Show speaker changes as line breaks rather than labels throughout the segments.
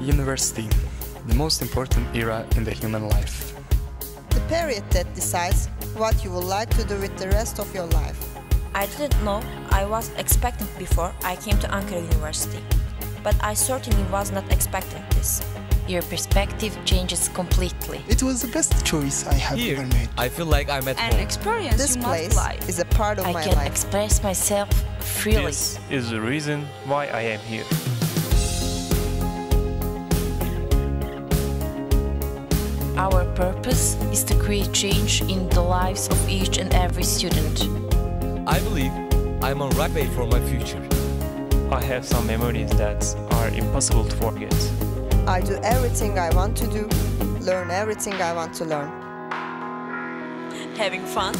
University, the most important era in the human life.
The period that decides what you would like to do with the rest of your life.
I didn't know I was expecting before I came to Ankara University, but I certainly was not expecting this.
Your perspective changes completely.
It was the best choice I have
Here,
ever made.
I feel like I'm at
An
home.
experience
This
you
place
must
is a part of
I
my life.
I can express myself freely.
This is the reason why I am here.
Our purpose is to create change in the lives of each and every student.
I believe I'm on right way for my future.
I have some memories that are impossible to forget.
I do everything I want to do, learn everything I want to learn.
Having fun.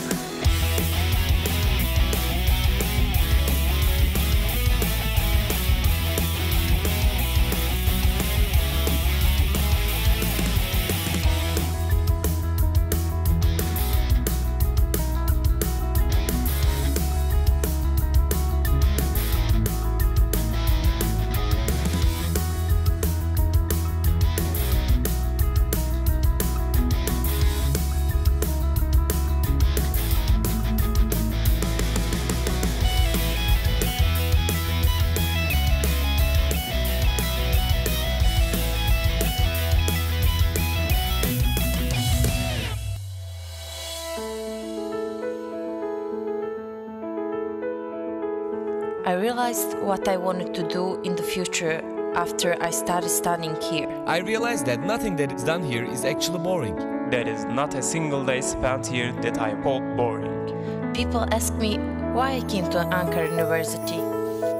I realized what I wanted to do in the future after I started studying here.
I realized that nothing that is done here is actually boring.
There is not a single day spent here that I call boring.
People ask me why I came to Ankara University.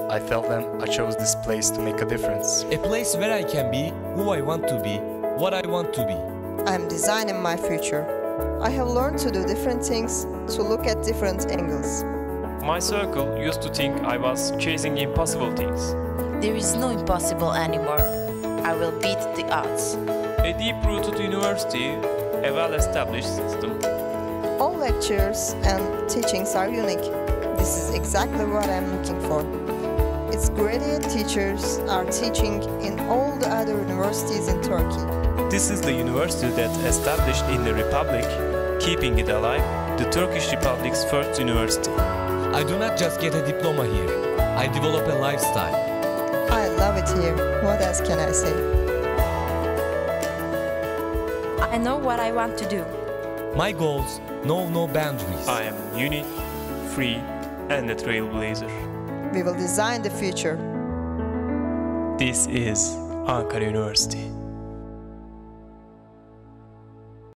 I tell them I chose this place to make a difference.
A place where I can be who I want to be, what I want to be.
I am designing my future. I have learned to do different things, to look at different angles.
My circle used to think I was chasing impossible things.
There is no impossible anymore. I will beat the odds.
A deep-rooted university, a well-established system.
All lectures and teachings are unique. This is exactly what I'm looking for. Its graduate teachers are teaching in all the other universities in Turkey.
This is the university that established in the Republic, keeping it alive, the Turkish Republic's first university.
I do not just get a diploma here. I develop a lifestyle.
I love it here. What else can I say?
I know what I want to do.
My goals know no boundaries.
I am unique, free, and a trailblazer.
We will design the future.
This is Ankara University.